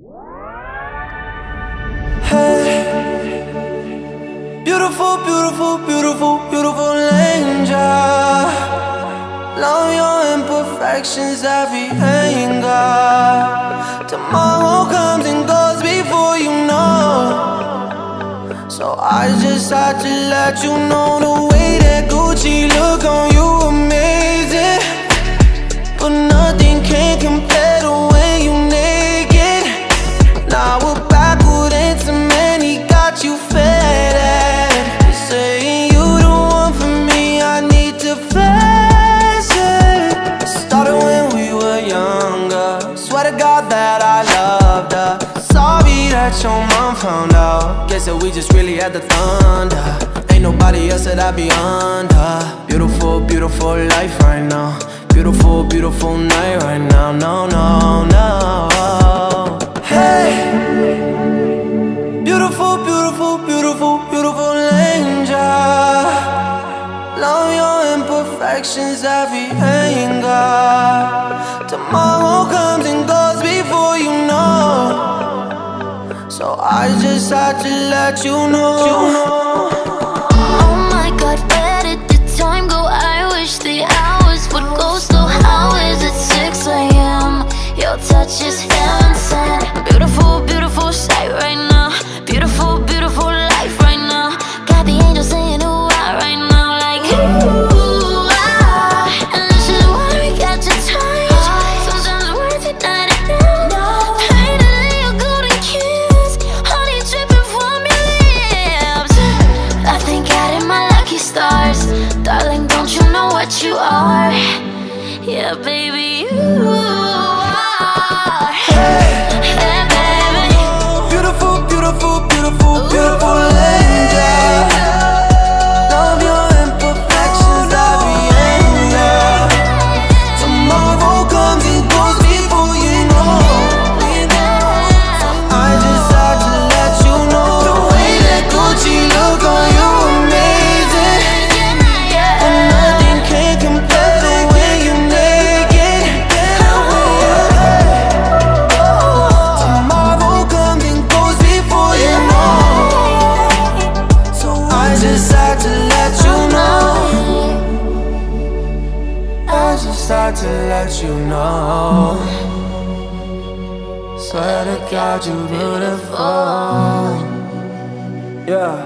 Hey, beautiful, beautiful, beautiful, beautiful angel. Love your imperfections, every anger. Tomorrow comes and goes before you know. So I just had to let you know the way that Gucci look That your mom found out. Guess that we just really had the thunder. Ain't nobody else that I be under. Beautiful, beautiful life right now. Beautiful, beautiful night right now. No, no, no. Hey. Beautiful, beautiful, beautiful, beautiful angel. Love your imperfections, every anger. Tomorrow comes and goes before you know. Had to let you know. Oh Yeah, baby, you I just had to let you know. I just had to let you know. Swear to God, you're beautiful. Yeah.